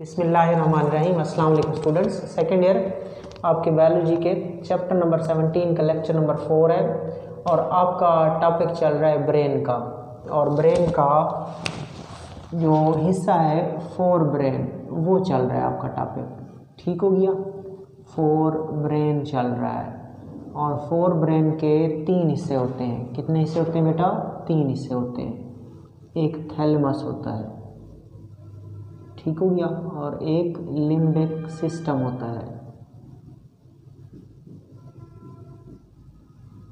बिसमीम अस्सलाम students. Second year आपके बायोलॉजी के चैप्टर नंबर 17 का लेक्चर नंबर फोर है और आपका टॉपिक चल रहा है ब्रेन का। और ब्रेन का जो हिस्सा है फोर ब्रेन वो चल रहा है आपका टॉपिक ठीक हो गया? फोर ब्रेन चल रहा है। और फोर ब्रेन के तीन हिस्से होते हैं। कितने हिस्से होते हैं बेटा? तीन हिस्से होते हैं। एक थैलमस होता है। ठीक हो गया और एक लिम्बिक सिस्टम होता है।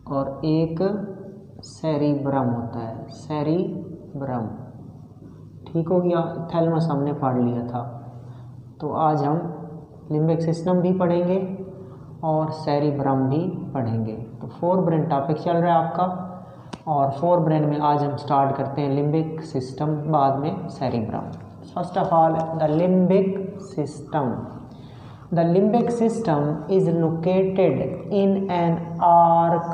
और एक सेरिब्रम होता है। सेरिब्रम ठीक हो गया थैलमस हमने पढ़ लिया था। तो आज हम लिम्बिक सिस्टम भी पढ़ेंगे और सेरिब्रम भी पढ़ेंगे। तो फोर ब्रेन टॉपिक चल रहा है आपका। और फोर ब्रेन में आज हम स्टार्ट करते हैं लिम्बिक सिस्टम बाद में cerebrum First of all, the limbic system. The limbic system is located in an arc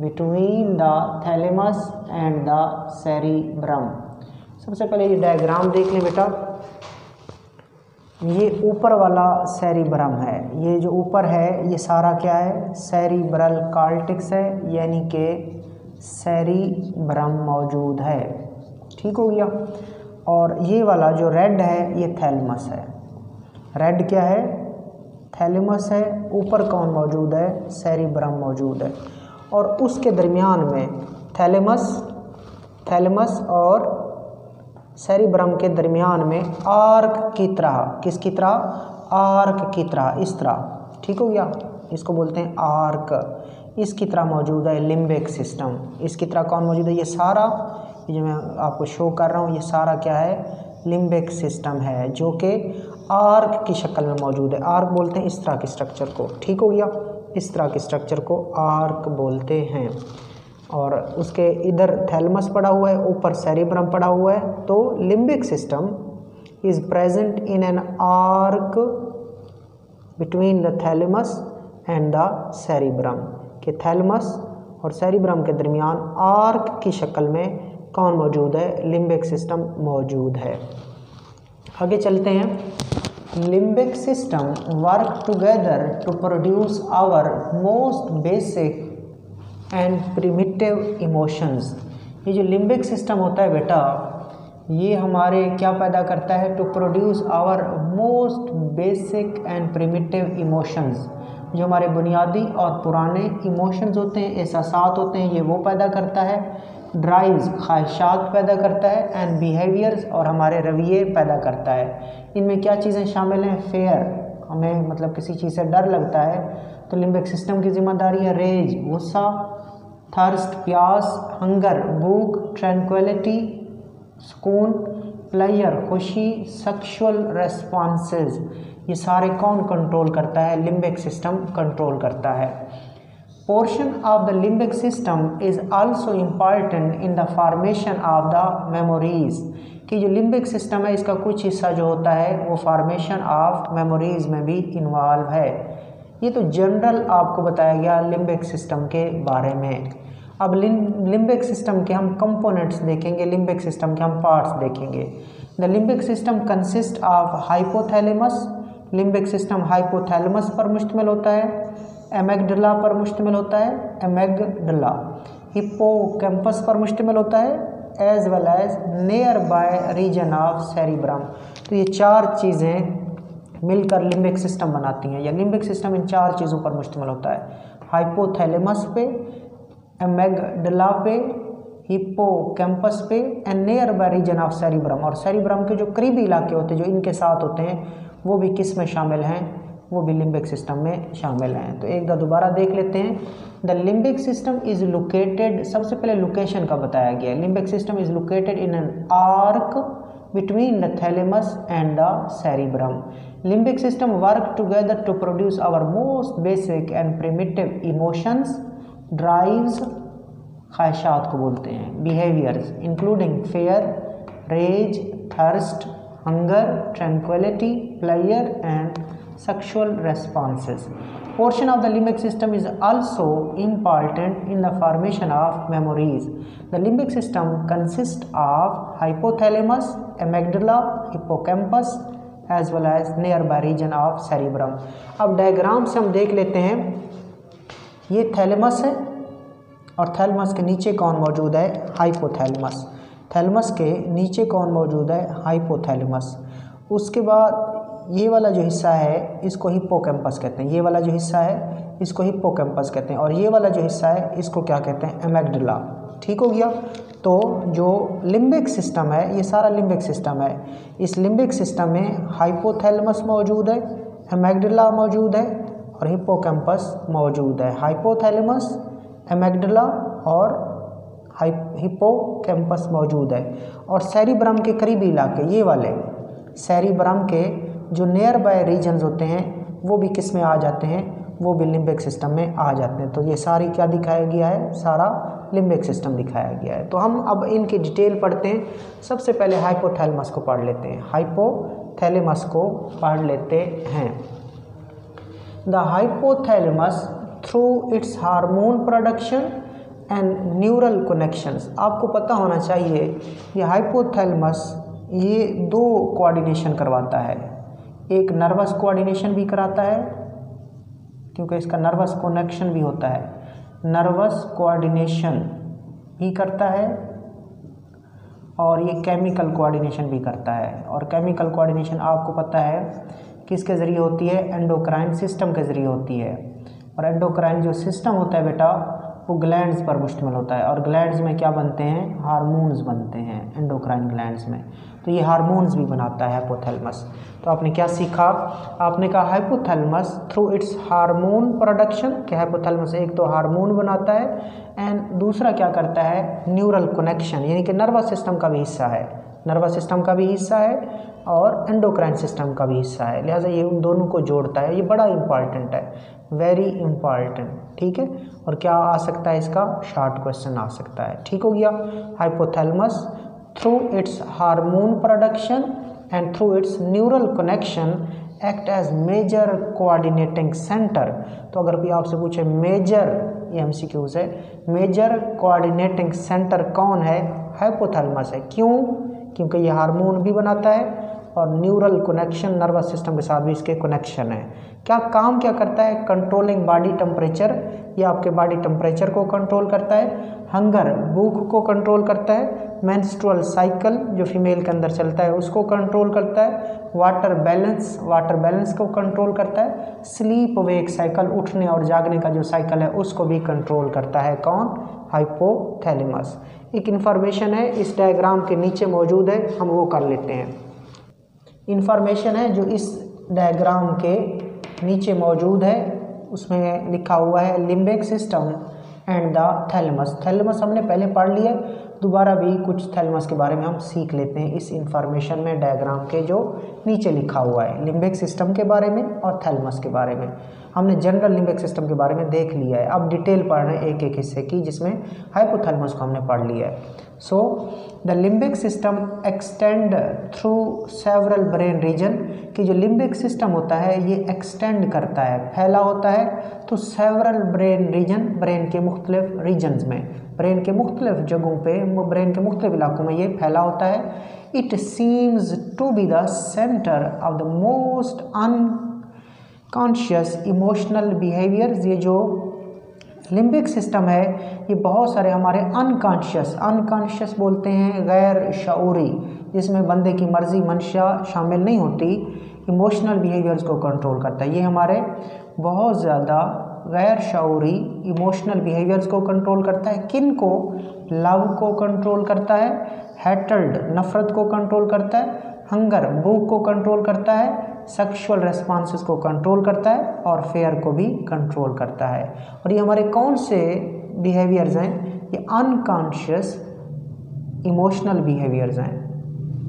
between the thalamus and the cerebrum. सबसे पहले ये डायग्राम देख लें बेटा ये ऊपर वाला सेरिब्रम है ये जो ऊपर है ये सारा क्या है सेरिब्रल कार्टिक्स है यानी कि सेरिब्रम मौजूद है ठीक हो गया और ये वाला जो रेड है, ये थैलमस है। रेड क्या है? थैलमस है। ऊपर कौन मौजूद है? सेरिब्रम मौजूद है। और उसके दरमियान में थैलमस थैलमस और सेरिब्रम के दरमियान में आर्क की तरह, किसकी तरह? आर्क की तरह, इस तरह। ठीक हो गया? इसको बोलते हैं आर्क इसकी तरह मौजूद है लिम्बिक सिस्टम इसकी तरह कौन मौजूद है? ये सारा जो मैं आपको शो कर रहा हूँ, ये सारा क्या है? लिम्बिक सिस्टम है, जो कि आर्क की शक्ल में मौजूद है। आर्क बोलते हैं इस तरह के स्ट्रक्चर को। ठीक हो गया? इस तरह के स्ट्रक्चर को आर्क बोलते हैं। और उसके इधर थैलमस पड़ा हुआ है, ऊपर सेरिब्रम पड़ा हुआ है। तो limbic system is present in an arc between the thalamus and the cerebrum के थैलमस और सेरिब्रम के दरमियान आर्क की शक्ल में कौन मौजूद है? लिम्बिक सिस्टम मौजूद है। आगे चलते हैं। Limbic system work together to produce our most basic and primitive emotions ये जो लिम्बिक सिस्टम होता है बेटा, ये हमारे क्या पैदा करता है? To produce our most basic and primitive emotions जो हमारे बुनियादी और पुराने इमोशंस होते हैं एहसास होते हैं, ये वो पैदा करता है। ड्राइव्स ख्वाहिशात पैदा करता है एंड बिहेवियर्स और हमारे रवैये पैदा करता है। इनमें क्या चीज़ें शामिल हैं? फेयर हमें मतलब किसी चीज़ से डर लगता है तो लिम्बिक सिस्टम की ज़िम्मेदारी है रेज गुस्सा थर्स्ट प्यास हंगर भूख ट्रैंक्विलिटी सुकून प्लेयर खुशी सेक्सुअल रेस्पॉन्सेज ये सारे कौन कंट्रोल करता है? लिम्बिक सिस्टम कंट्रोल करता है। Portion of the limbic system is also important in the formation of the memories. कि जो लिम्बिक सिस्टम है, इसका कुछ हिस्सा जो होता है, वो फॉर्मेशन ऑफ़ मेमोरीज में भी इन्वॉल्व है। ये तो जनरल आपको बताया गया लिम्बिक सिस्टम के बारे में। अब लिम्बिक सिस्टम के हम कंपोनेंट्स देखेंगे लिम्बिक सिस्टम के हम पार्ट्स देखेंगे। The limbic system consist of hypothalamus limbic system hypothalamus पर मुश्तमिल होता है। एमेगडला पर मुश्तमिल होता है एमेगडला हिप्पो कैंपस पर मुश्तमिल होता है as well as nearby region of cerebrum तो ये चार चीज़ें मिलकर लिम्बिक सिस्टम बनाती हैं। या लिम्बिक सिस्टम इन चार चीज़ों पर मुश्तमिल होता है। हाइपोथैलेमस पे एमेगडला पे हिप्पो कैंपस पे and nearby region of cerebrum और सेरिब्रम के जो करीबी इलाके होते हैं, जो इनके साथ होते हैं, वो भी किसमें शामिल हैं? वो भी लिम्बिक सिस्टम में शामिल हैं। तो एक बार दोबारा देख लेते हैं। The limbic system is located सबसे पहले लोकेशन का बताया गया limbic system is located in an arc between the thalamus and the cerebrum limbic system work together to produce our most basic and primitive emotions drives ख्वाहिशात को बोलते हैं। Behaviours including fear rage thirst hunger tranquillity pleasure and sexual responses. Portion of the limbic system is also important in the formation of memories. The limbic system consists of hypothalamus, amygdala, hippocampus, well as nearby region of cerebrum अब diagram से हम देख लेते हैं ये thalamus है और thalamus के नीचे कौन मौजूद है हाइपोथैलेमस थैलमस के नीचे कौन मौजूद है हाइपोथैलेमस उसके बाद ये वाला जो हिस्सा है, इसको हिप्पोकैम्पस कहते हैं। ये वाला जो हिस्सा है, इसको हिप्पोकैम्पस कहते हैं। और ये वाला जो हिस्सा है, इसको क्या कहते हैं? एमेगडला ठीक हो गया? तो जो लिम्बिक सिस्टम है, ये सारा लिम्बिक सिस्टम है। इस लिम्बिक सिस्टम में हाइपोथैलेमस मौजूद है एमेगडला मौजूद है और हिप्पोकैम्पस मौजूद है। हाइपोथैलेमस एमेगडला और हिप्पोकैम्पस मौजूद है। और सेरिब्रम के करीबी इलाके, ये वाले सेरिब्रम के जो नियर बाय रीजन्स होते हैं, वो भी किसमें आ जाते हैं? वो भी लिम्बिक सिस्टम में आ जाते हैं। तो ये सारी क्या दिखाया गया है? सारा लिम्बिक सिस्टम दिखाया गया है। तो हम अब इनकी डिटेल पढ़ते हैं। सबसे पहले हाइपोथैलेमस को पढ़ लेते हैं। हाइपोथैलेमस को पढ़ लेते हैं। The hypothalamus through its hormone production and neural connections आपको पता होना चाहिए ये हाइपोथैलेमस ये दो कोऑर्डिनेशन करवाता है। एक नर्वस कोऑर्डिनेशन भी कराता है, क्योंकि इसका नर्वस कनेक्शन भी होता है। नर्वस कोऑर्डिनेशन भी करता है और ये केमिकल कोऑर्डिनेशन भी करता है। और केमिकल कोऑर्डिनेशन आपको पता है किसके ज़रिए होती है? एंडोक्राइन सिस्टम के ज़रिए होती है। और एंडोक्राइन जो सिस्टम होता है बेटा, वो ग्लैंड्स पर मुश्तमिल होता है। और ग्लैंड्स में क्या बनते हैं? हार्मोन्स बनते हैं एंडोक्राइन ग्लैंड्स में। तो ये हार्मोन्स भी बनाता है हाइपोथैलेमस तो आपने क्या सीखा? आपने कहा hypothalamus through its hormone production कि हाइपोथैलेमस एक तो हार्मोन बनाता है एंड दूसरा क्या करता है? न्यूरल कनेक्शन यानी कि नर्वस सिस्टम का भी हिस्सा है। नर्वस सिस्टम का भी हिस्सा है और एंडोक्राइन सिस्टम का भी हिस्सा है। लिहाजा ये उन दोनों को जोड़ता है। ये बड़ा इंपॉर्टेंट है। वेरी इंपॉर्टेंट ठीक है? और क्या आ सकता है इसका? शॉर्ट क्वेश्चन आ सकता है। ठीक हो गया। Hypothalamus through its hormone production and through its neural connection act as major coordinating centre तो अगर कोई आपसे पूछे मेजर ये एम सी क्यूज है मेजर कोऑर्डिनेटिंग सेंटर कौन है? हाइपोथैलेमस है। क्यों? क्योंकि ये हार्मोन भी बनाता है और न्यूरल कनेक्शन नर्वस सिस्टम के साथ भी इसके कनेक्शन है। क्या काम क्या करता है? कंट्रोलिंग बॉडी टेम्परेचर ये आपके बॉडी टेम्परेचर को कंट्रोल करता है। हंगर भूख को कंट्रोल करता है। मैंस्ट्रुअल साइकिल जो फीमेल के अंदर चलता है, उसको कंट्रोल करता है। वाटर बैलेंस वाटर बैलेंस को कंट्रोल करता है। स्लीप वेक साइकिल उठने और जागने का जो साइकिल है, उसको भी कंट्रोल करता है। कौन? हाइपोथैलेमस एक इन्फॉर्मेशन है, इस डायग्राम के नीचे मौजूद है, हम वो कर लेते हैं। इन्फॉर्मेशन है जो इस डायग्राम के नीचे मौजूद है। उसमें लिखा हुआ है limbic system and the thalamus thalamus हमने पहले पढ़ लिया दोबारा भी कुछ थैलमस के बारे में हम सीख लेते हैं इस इंफॉर्मेशन में डायग्राम के जो नीचे लिखा हुआ है। लिम्बिक सिस्टम के बारे में और थैलमस के बारे में। हमने जनरल लिम्बिक सिस्टम के बारे में देख लिया है। अब डिटेल पढ़ रहे हैं एक एक हिस्से की, जिसमें हाइपोथैलमस को हमने पढ़ लिया है। So the limbic system extend through several brain region कि जो लिम्बिक सिस्टम होता है, ये एक्सटेंड करता है। फैला होता है तो सेवरल ब्रेन रीजन ब्रेन के मुख्तलिफ़ रीजन्स में। ब्रेन के मुख्तलिफ़ जगहों पे ब्रेन के मुख्तलिफ़ इलाकों में ये फैला होता है। It seems to be the centre of the most unconscious emotional behaviours ये जो लिम्बिक सिस्टम है, ये बहुत सारे हमारे अनकॉन्शियस अनकॉन्शियस बोलते हैं, गैर शूरी, जिसमें बंदे की मर्ज़ी, मंशा शामिल नहीं होती इमोशनल बिहेवियर्स को कंट्रोल करता है। ये हमारे बहुत ज़्यादा गैर शूरी इमोशनल बिहेवियर्स को कंट्रोल करता है। किन को? लव को कंट्रोल करता है हैटल्ड नफ़रत को कंट्रोल करता है हंगर भूख को कंट्रोल करता है सेक्सुअल रेस्पॉन्सेस को कंट्रोल करता है और फेयर को भी कंट्रोल करता है। और ये हमारे कौन से बिहेवियर्स हैं? ये अनकॉन्शियस इमोशनल बिहेवियर्स हैं।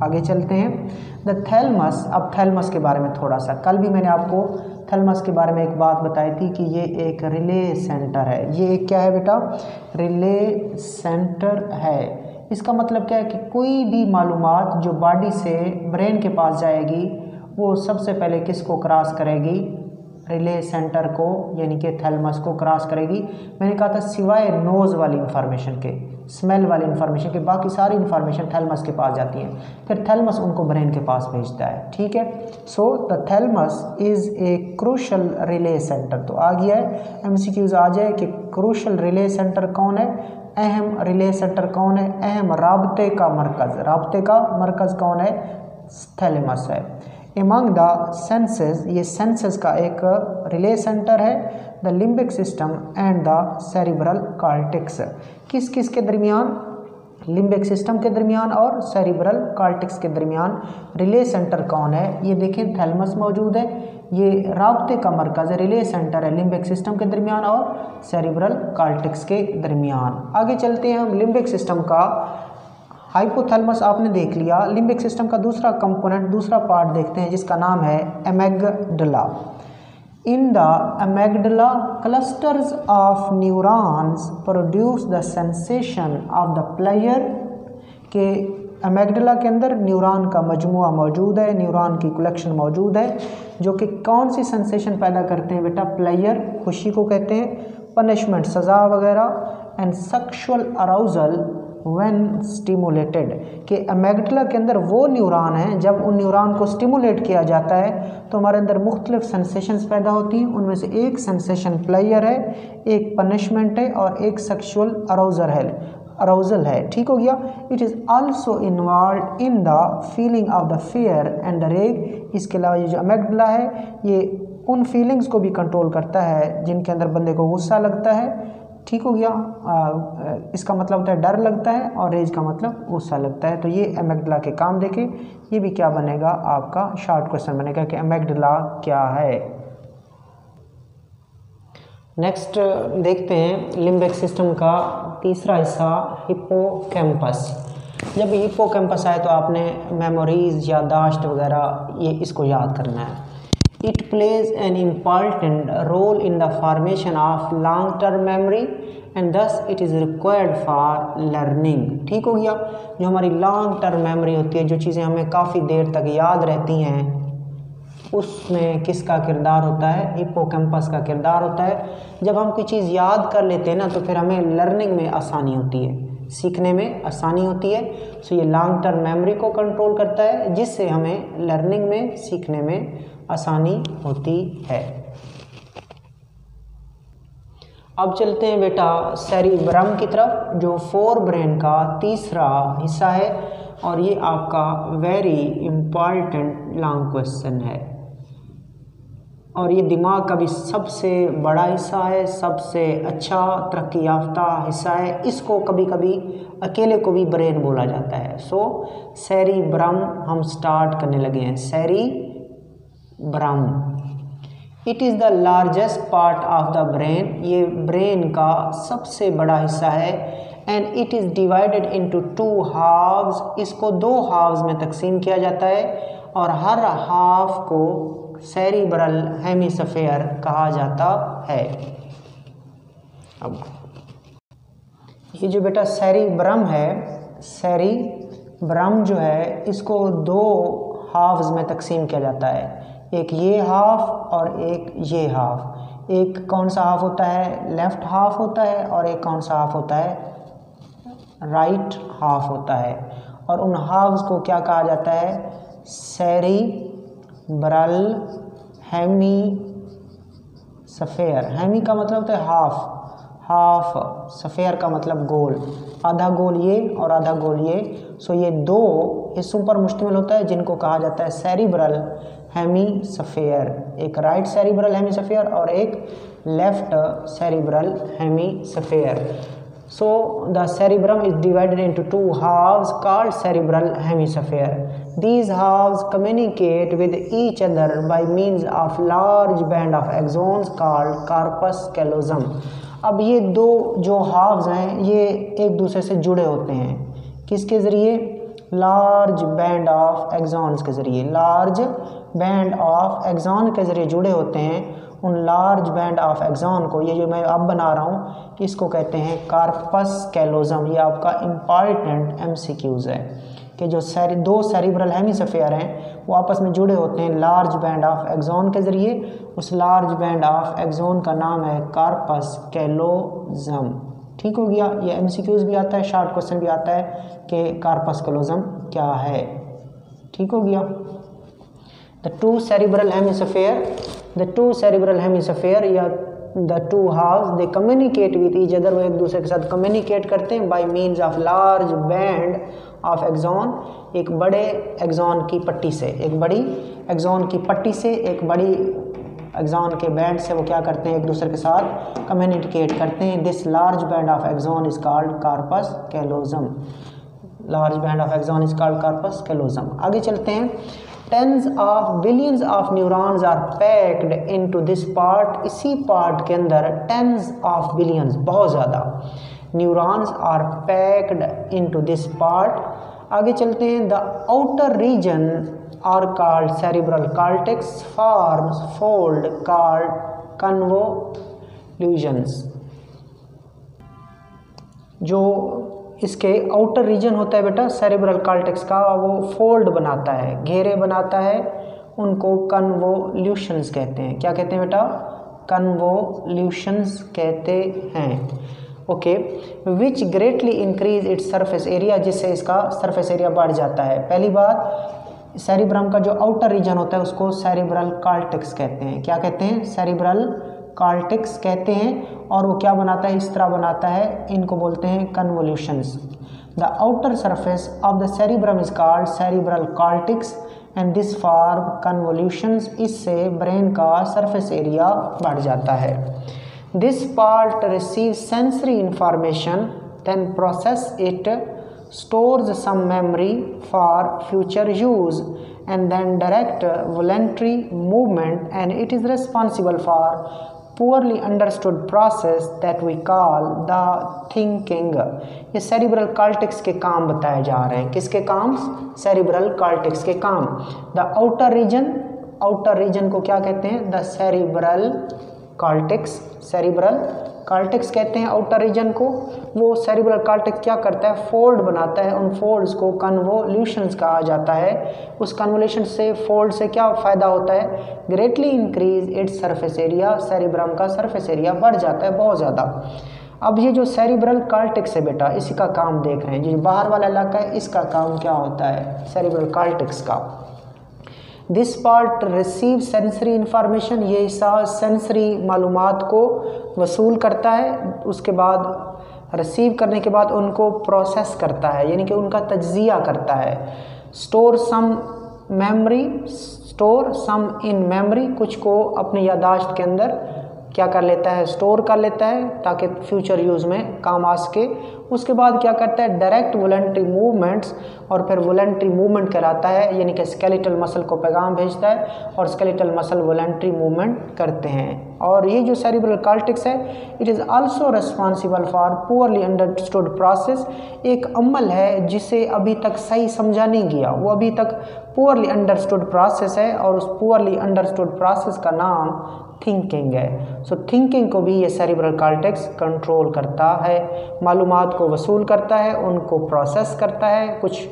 आगे चलते हैं। द थैलमस अब थैलमस के बारे में थोड़ा सा। कल भी मैंने आपको थैलमस के बारे में एक बात बताई थी कि ये एक रिले सेंटर है। ये एक क्या है बेटा? रिले सेंटर है। इसका मतलब क्या है कि कोई भी मालूमात जो बॉडी से ब्रेन के पास जाएगी वो सबसे पहले किसको क्रॉस करेगी? रिले सेंटर को, यानी कि थैलमस को क्रॉस करेगी। मैंने कहा था सिवाय नोज़ वाली इंफॉर्मेशन के स्मेल वाली इन्फॉर्मेशन के, बाकी सारी इन्फॉर्मेशन थैलमस के पास जाती है। फिर थैलमस उनको ब्रेन के पास भेजता है, ठीक है? So the thalamus is a crucial relay centre तो आ गया है एम सी क्यूज़ आ जाए कि क्रूशल रिले सेंटर कौन है? अहम रिले सेंटर कौन है? अहम रबते का मरकज़, रबते का मरकज़ कौन है? थैलमस है। एमंग द सेंसेस ये सेंसेस का एक रिले सेंटर है the limbic system and the cerebral cortex किस किस के दरमियान? लिम्बिक सिस्टम के दरमियान और सेरिब्रल कार्टिक्स के दरमियान रिले सेंटर कौन है? ये देखें थैलमस मौजूद है। ये रबते का मरकज़ रिले सेंटर है लिम्बिक सिस्टम के दरमियान और सेरिब्रल कार्टिक्स के दरमियान। आगे चलते हैं हम लिम्बिक सिस्टम का हाइपोथैलमस आपने देख लिया। लिम्बिक सिस्टम का दूसरा कंपोनेंट दूसरा पार्ट देखते हैं, जिसका नाम है amygdala in the amygdala clusters of neurons produce the sensation of the player के एमेगडला के अंदर न्यूरॉन का मजमू मौजूद है न्यूरॉन की कलेक्शन मौजूद है, जो कि कौन सी सेंसेशन पैदा करते हैं बेटा? प्लेयर खुशी को कहते हैं। पनिशमेंट सज़ा वगैरह and sexual arousal when stimulated कि अमेगडला के अंदर वो न्यूरॉन हैं, जब उन न्यूरॉन को स्टिमुलेट किया जाता है तो हमारे अंदर मुख्तलिफ़ सेंसेशंस पैदा होती हैं। उनमें से एक सेंसेशन प्लेयर है, एक पनिशमेंट है और एक सेक्सुअल अरोजर है अरोजल है। ठीक हो गया? It is also involve in the feeling of the fear and the rage इसके अलावा ये जो अमेगडला है, ये उन फीलिंग्स को भी कंट्रोल करता है, जिनके अंदर बंदे को गुस्सा लगता है। ठीक हो गया। आ, इसका मतलब होता है डर लगता है और रेज का मतलब गुस्सा लगता है। तो ये एमेगडला के काम देखे। ये भी क्या बनेगा? आपका शॉर्ट क्वेश्चन बनेगा कि एमेगडला क्या है? नेक्स्ट देखते हैं लिम्बिक सिस्टम का तीसरा हिस्सा हिप्पोकैम्पस जब हिप्पोकैम्पस आए तो आपने मेमोरीज यादाश्त वगैरह ये इसको याद करना है। It plays an important role in the formation of long-term memory and thus it is required for learning ठीक हो गया? जो हमारी लॉन्ग टर्म मेमोरी होती है, जो चीज़ें हमें काफ़ी देर तक याद रहती हैं, उसमें किसका किरदार होता है? हिपोकैम्पस का किरदार होता है। जब हम कोई चीज़ याद कर लेते हैं ना तो फिर हमें लर्निंग में आसानी होती है, सीखने में आसानी होती है। सो ये लॉन्ग टर्म मेमोरी को कंट्रोल करता है, जिससे हमें लर्निंग में, सीखने में आसानी होती है। अब चलते हैं बेटा सेरिब्रम की तरफ़, जो फोर ब्रेन का तीसरा हिस्सा है, और ये आपका वेरी इंपॉर्टेंट लॉन्ग क्वेश्चन है। और ये दिमाग का भी सबसे बड़ा हिस्सा है, सबसे अच्छा तरक्की याफ्ता हिस्सा है। इसको कभी कभी अकेले को भी ब्रेन बोला जाता है। सो सैरी ब्रम हम स्टार्ट करने लगे हैं। Cerebrum it is the largest part of the brain ये ब्रेन का सबसे बड़ा हिस्सा है and it is divided into two halves इसको दो हाफ्स में तकसीम किया जाता है, और हर हाफ़ को सेरिब्रल हेमिसफेयर कहा जाता है। अब, ये जो बेटा सेरिब्रम है सेरिब्रम जो है, इसको दो हाफ्स में तकसीम किया जाता है। एक ये हाफ़ और एक ये हाफ़ एक कौन सा हाफ़ होता है? लेफ़्ट हाफ़ होता है और एक कौन सा हाफ़ होता है? राइट हाफ़ होता है. और उन हाफ्स को क्या कहा जाता है? सैरी ब्रल हैमी सफ़ेयर हैमी का मतलब होता है हाफ़ हाफ़ सफ़ेयर का मतलब गोल. आधा गोल ये और आधा गोल ये. सो ये दो हिस्सों पर मुश्तमिल होता है जिनको कहा जाता है सेरिब्रल हेमी सफेयर एक राइट सेरिब्रल हेमी सफेयर और एक left cerebral hemisphere so the cerebrum is divided into two halves called cerebral hemisphere these halves communicate with each other by means of large band of axons called corpus callosum अब ये दो जो हाव्स हैं, ये एक दूसरे से जुड़े होते हैं। किसके ज़रिए? लार्ज बैंड ऑफ़ एग्जॉन्स के ज़रिए। लार्ज बैंड ऑफ़ एग्जॉन के ज़रिए जुड़े होते हैं, उन लार्ज बैंड ऑफ़ एग्जॉन को, ये जो मैं अब बना रहा हूँ इसको कहते हैं? कार्पस कैलोजम ये आपका इंपॉर्टेंट एम है। कि जो सैरी दो सेरिब्रल हेमिसफेयर हैं, वो आपस में जुड़े होते हैं लार्ज बैंड ऑफ़ एग्जॉन के ज़रिए। उस लार्ज बैंड ऑफ़ एग्जॉन का नाम है कार्पस कैलोजम ठीक हो गया? ये एम भी आता है शार्ट क्वेश्चन भी आता है कि कार्पस कैलोजम क्या है? ठीक हो गया? The two cerebral hemisphere the two cerebral hemisphere या the two halves they communicate with each other वो एक दूसरे के साथ कम्युनिकेट करते हैं by means of large band of axon एक बड़े एक्जॉन की पट्टी से, एक बड़ी एक्जॉन की पट्टी से, एक बड़ी एक्जॉन के बैंड से वो क्या करते हैं, एक दूसरे के साथ कम्युनिकेट करते हैं। This large band of axon is called corpus callosum large band of axon is called corpus callosum आगे चलते हैं। Tens of billions of neurons are packed into this part इसी पार्ट के अंदर टेंस ऑफ़ बिलियंस बहुत ज़्यादा neurons are packed into this part आगे चलते हैं the outer region are called cerebral cortex forms fold called convolutions जो इसके आउटर रीजन होता है बेटा सेरिब्रल कार्टेक्स का, वो फोल्ड बनाता है, घेरे बनाता है, उनको कन्वोल्यूशंस कहते हैं। क्या कहते हैं बेटा? कन्वोल्यूशंस कहते हैं। Okay which greatly increase its surface area जिससे इसका सरफेस एरिया बढ़ जाता है। पहली बात सेरिब्रम का जो आउटर रीजन होता है, उसको सेरिब्रल कार्टेक्स कहते हैं। क्या कहते हैं? सेरिब्रल कार्टिक्स कहते हैं और वो क्या बनाता है? इस तरह बनाता है। इनको बोलते हैं convolutions the outer surface of the cerebrum is called cerebral cortex and this form convolutions इससे ब्रेन का सरफेस एरिया बढ़ जाता है। This part receive sensory information then process it stores some memory for future use, and then direct voluntary movement and it is responsible for poorly understood process that we call the thinking ये cerebral cortex के काम बताए जा रहे हैं किसके काम cerebral cortex के काम the outer region outer region को क्या कहते हैं the cerebral cortex cerebral cortex कहते हैं आउटर रीजन को। वो सेरिब्रल कार्टेक्स क्या करता है? फोल्ड बनाता है। उन फोल्ड्स को कन्वोल्यूशंस कहा जाता है। उस कन्वोल्यूशन से फोल्ड से क्या फ़ायदा होता है? Greatly increase its surface area cerebrum का सरफेस एरिया बढ़ जाता है बहुत ज़्यादा। अब ये जो सेरिब्रल कार्टेक्स है बेटा, इसी का काम देख रहे हैं। जो बाहर वाला इलाका है, इसका काम क्या होता है? सेरिब्रल कार्टिक्स का। This part receive sensory information ये हिस्सा सेंसरी मालूम को वसूल करता है, उसके बाद रिसीव करने के बाद उनको प्रोसेस करता है, यानी कि उनका तजिया करता है। Store some memory store some in memory कुछ को अपनी यादाश्त के अंदर क्या कर लेता है स्टोर कर लेता है ताकि फ्यूचर यूज़ में काम आ सके। उसके बाद क्या करता है डायरेक्ट वॉलेंट्री मूवमेंट्स और फिर वॉलेंट्री मूवमेंट कराता है, यानी कि स्केलेटल मसल को पैगाम भेजता है और स्केलेटल मसल वॉलेंट्री मूवमेंट करते हैं। और ये जो सेरिब्रल कार्टिक्स है it is also responsible for poorly understood process एक अमल है जिसे अभी तक सही समझा नहीं गया। वो अभी तक पुअरली अंडरस्टूड प्रोसेस है और उस पुअरली अंडरस्टूड प्रोसेस का नाम थिंकिंग है। सो so, थिंकिंग को भी ये सेरिब्रल कार्टेक्स कंट्रोल करता है मालूम को वसूल करता है उनको प्रोसेस करता है कुछ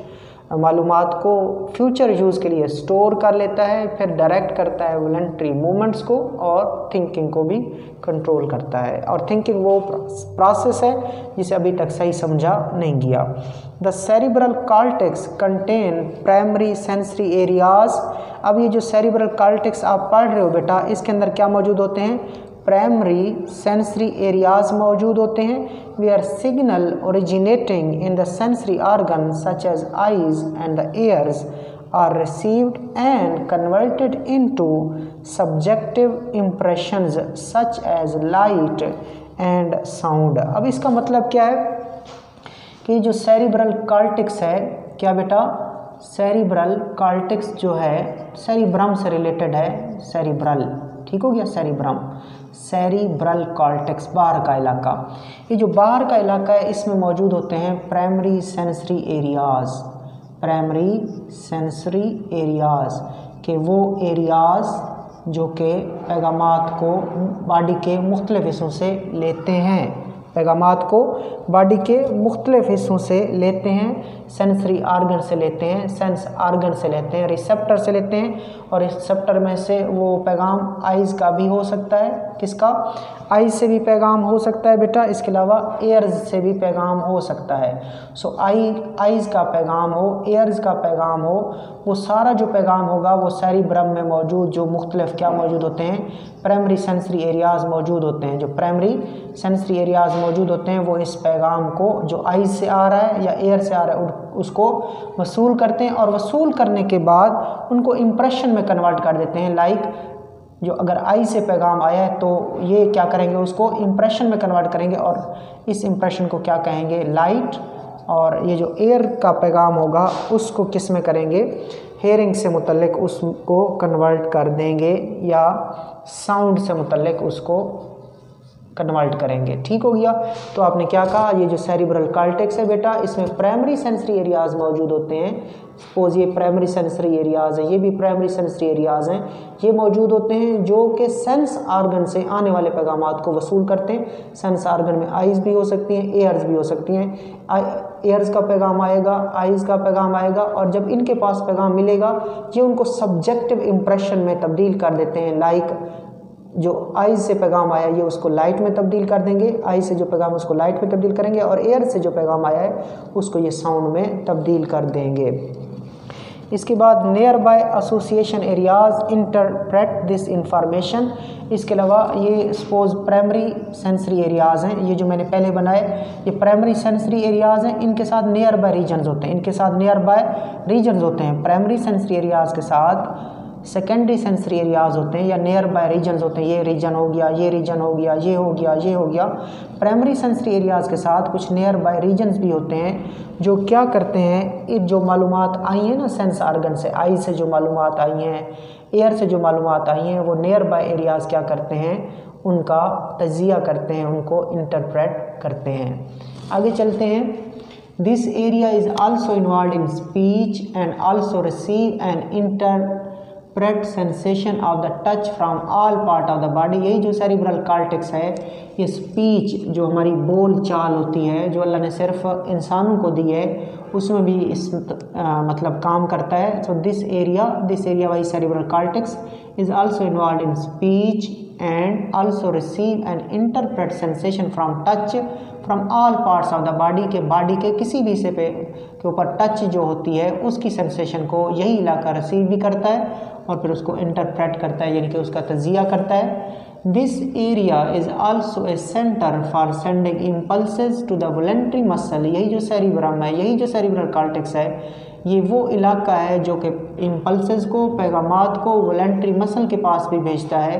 मालूम को फ्यूचर यूज़ के लिए स्टोर कर लेता है, फिर डायरेक्ट करता है वॉलेंट्री मूवमेंट्स को और थिंकिंग को भी कंट्रोल करता है। और थिंकिंग वो प्रोसेस है, जिसे अभी तक सही समझा नहीं गया। The cerebral cortex contain primary sensory areas अब ये जो सेरिब्रल कार्टेक्स आप पढ़ रहे हो बेटा, इसके अंदर क्या मौजूद होते हैं? प्राइमरी सेंसरी एरियाज़ मौजूद होते हैं। Where are signal originating in the sensory such as eyes and the ears are received and converted into subjective impressions such as light and sound अब इसका मतलब क्या है? कि जो सेरिब्रल कार्टिक्स है, क्या बेटा? सेरिब्रल कार्टिक्स जो है सेरिब्रम से रिलेटेड है सेरिब्रल ठीक हो गया सेरिब्रम। सेरिब्रल कॉर्टेक्स, बाहर का इलाका। ये जो बाहर का इलाका है, इसमें मौजूद होते हैं primary sensory areas. Primary sensory areas के वो एरियाज़ जो कि पैगाम को बॉडी के मुख्तलिफ़ हिस्सों से लेते हैं। पैगाम को बॉडी के मुख्तलिफ़ हिस्सों से लेते हैं सेंसरी आर्गन से लेते हैं सेंस आर्गन से लेते हैं रिसेप्टर से लेते हैं और रिसेप्टर में से वो पैगाम आइज़ का भी हो सकता है। किसका? आइज़ से भी पैगाम हो सकता है बेटा, इसके अलावा एयर्स से भी पैगाम हो सकता है। सो आई आइज़ का पैगाम हो एयर्स का पैगाम हो, वो सारा जो पैगाम होगा, वो सारी ब्रम में मौजूद, जो मुख्तलिफ़ क्या मौजूद होते हैं? प्राइमरी सेंसरी एरियाज़ मौजूद होते हैं। जो प्राइमरी सेंसरी एरियाज़ मौजूद होते हैं, वो इस पैगाम को, जो आई से आ रहा है या एयर से आ रहा है उसको वसूल करते हैं और वसूल करने के बाद उनको इम्प्रेशन में कन्वर्ट कर देते हैं लाइक जो अगर आई से पैगाम आया है तो ये क्या करेंगे, उसको इम्प्रेशन में कन्वर्ट करेंगे और इस इम्प्रेशन को क्या कहेंगे लाइट और ये जो एयर का पैगाम होगा, उसको किसमें करेंगे हेयरिंग से मुतलक उसको कन्वर्ट कर देंगे या साउंड से मुतलक उसको कन्वर्ट करेंगे। ठीक हो गया? तो आपने क्या कहा? ये जो सेरिब्रल कार्टेक्स है बेटा, इसमें प्राइमरी सेंसरी एरियाज़ मौजूद होते हैं। सपोज़ ये प्राइमरी सेंसरी एरियाज़ हैं, ये भी प्राइमरी सेंसरी एरियाज़ हैं। ये मौजूद होते हैं जो कि सेंस आर्गन से आने वाले पैगाम को वसूल करते हैं। सेंस आर्गन में आइज़ भी हो सकती हैं एयर्स भी हो सकती हैं। एयर्स का पैगाम आएगा आइज़ का पैगाम आएगा और जब इनके पास पैगाम मिलेगा, ये उनको सब्जेक्टिव इम्प्रेशन में तब्दील कर देते हैं लाइक जो आई से पैगाम आया, ये उसको लाइट में तब्दील कर देंगे। आई से जो पैगाम उसको लाइट में तब्दील करेंगे और एयर से जो पैगाम आया है, उसको ये साउंड में तब्दील कर देंगे। इसके बाद near by association areas interpret this information इसके अलावा ये सपोज़ प्राइमरी सेंसरी एरियाज़ हैं, ये जो मैंने पहले बनाए, ये प्राइमरी सेंसरी एरियाज़ हैं, इनके साथ नियर बाय रीजन्स होते हैं, इनके साथ नियर बाय रीजन्स होते हैं। प्राइमरी सेंसरी एरियाज़ के साथ सेकेंडरी सेंसरी एरियाज़ होते हैं या नियर बाय रीजन्स होते हैं, ये रीजन हो गया, ये रीजन हो गया, ये हो गया, ये हो गया। प्राइमरी सेंसरी एरियाज़ के साथ कुछ नियर बाय रीजन्स भी होते हैं, जो क्या करते हैं जो मालूम आई हैं ना सेंस आर्गन से आई से जो मालूम आई हैं एयर से जो मालूम आई हैं, वो नियर बाय एरियाज़ क्या करते हैं, उनका तजिया करते हैं, उनको इंटरप्रेट करते हैं। आगे चलते हैं। This area is also involve in speech and also receive and interpret sensation of the touch from all part of the body यही जो सेरिब्रल कार्टिक्स है ये स्पीच जो हमारी बोल चाल होती है जो अल्लाह ने सिर्फ़ इंसानों को दी है उसमें भी इस आ, मतलब काम करता है। So this area this area why cerebral cortex is also involve in speech and also receive and interpret sensation from touch from all parts of the body के बॉडी के किसी भी हिस्से पे के ऊपर टच जो होती है उसकी सेंसेशन को यही इलाका रिसीव भी करता है और फिर उसको इंटरप्रेट करता है यानी कि उसका तजिया करता है। This area is also a centre for sending impulse to the voluntary muscle यही जो सेरिब्रम है यही जो सेरिब्रल कार्टिक्स है ये वो इलाका है जो कि इम्पल्स को पैगाम को वॉलेंट्री मसल के पास भी भेजता है,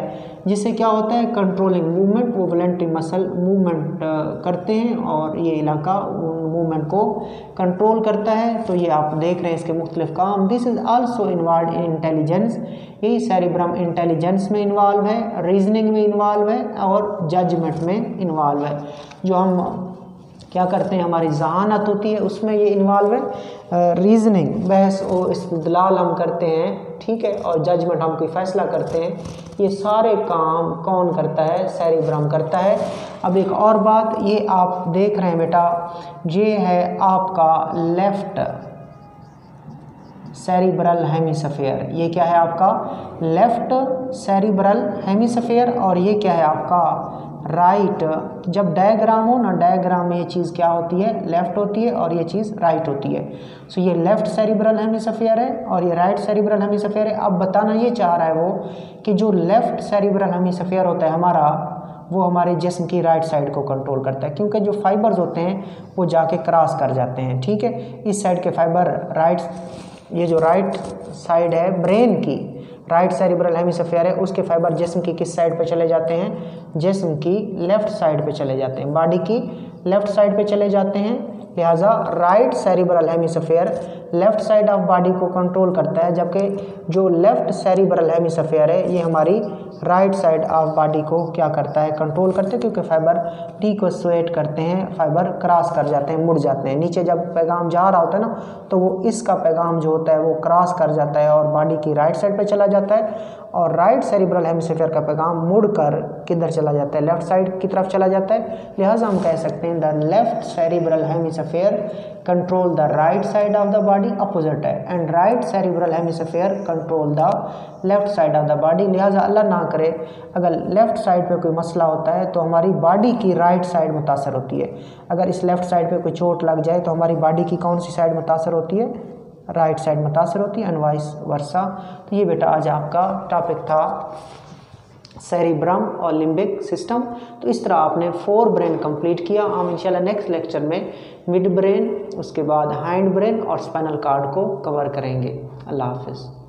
जिससे क्या होता है कंट्रोलिंग मूवमेंट वो वॉलेंट्री मसल मूवमेंट करते हैं और ये इलाका उन मूवमेंट को कंट्रोल करता है। तो ये आप देख रहे हैं इसके मुख्तलिफ़ काम। This is also involve in intelligence यही सेरिब्रम इंटेलिजेंस में इन्वॉल्व है रीजनिंग में इन्वॉल्व है और जजमेंट में इन्वॉल्व है, जो हम क्या करते हैं, हमारी जहानत होती है, उसमें ये इन्वॉल्व है। रीजनिंग बहस और इस्तलाल हम करते हैं, ठीक है, और जजमेंट हम कोई फैसला करते हैं। ये सारे काम कौन करता है? सैरिब्रम करता है। अब एक और बात, ये आप देख रहे हैं बेटा, ये है आपका लेफ़्ट सेरिब्रल हेमिसफेयर ये क्या है आपका? लेफ़्ट सेरिब्रल हेमिसफेयर और ये क्या है आपका राइट जब डायग्राम हो ना डायग्राम में ये चीज़ क्या होती है? लेफ़्ट होती है और ये चीज़ राइट होती है। सो ये लेफ़्ट सेरिब्रल हेमिसफेयर है और ये राइट सेरिब्रल हेमिसफेयर है। अब बताना ये चाह रहा है वो कि जो लेफ़्ट सेरिब्रल हेमिसफेयर होता है हमारा, वो हमारे जिस्म की राइट साइड को कंट्रोल करता है। क्योंकि जो फाइबर्स होते हैं, वो जाके क्रॉस कर जाते हैं, ठीक है? इस साइड के फाइबर राइट ये जो राइट साइड है ब्रेन की राइट सेरिब्रल हेमिसफेयर है, उसके फाइबर जिसम की किस साइड पे चले जाते हैं? जिसम की लेफ़्ट साइड पे चले जाते हैं। बॉडी की लेफ़्ट साइड पे चले जाते हैं। लिहाजा right cerebral hemisphere left side of body को कंट्रोल करता है, जबकि जो लेफ़्ट सेरिब्रल हेमिसफेयर है, ये हमारी राइट साइड ऑफ़ बॉडी को क्या करता है? कंट्रोल करते हैं, क्योंकि फाइबर टी को स्वेट करते हैं फाइबर क्रॉस कर जाते हैं, मुड़ जाते हैं। नीचे जब पैगाम जा रहा होता है ना तो वो इसका पैगाम जो होता है, वो क्रॉस कर जाता है और बॉडी की राइट साइड पर चला जाता है। और राइट सेरिब्रल हेमिसफेयर का पैगाम मुड़ कर किधर चला जाता है? लेफ़्ट साइड की तरफ़ चला जाता है। लिहाजा हम कह सकते हैं the left cerebral hemisphere control the right side of the body opposite है। And right cerebral hemisphere control the left side of the body लिहाजा अल्लाह ना करे, अगर लेफ़्ट साइड पे कोई मसला होता है तो हमारी बॉडी की राइट साइड मुतासर होती है। अगर इस लेफ़्ट साइड पे कोई चोट लग जाए तो हमारी बॉडी की कौन सी साइड मुतासर होती है? राइट साइड मुतासर होती है अनवाइस वर्षा तो ये बेटा आज आपका टॉपिक था सेरिब्रम और लिम्बिक सिस्टम तो इस तरह आपने फोर ब्रेन कंप्लीट किया। हम इंशाल्लाह नेक्स्ट लेक्चर में मिड ब्रेन उसके बाद हाइंड ब्रेन और स्पाइनल कार्ड को कवर करेंगे। अल्लाह हाफिज़।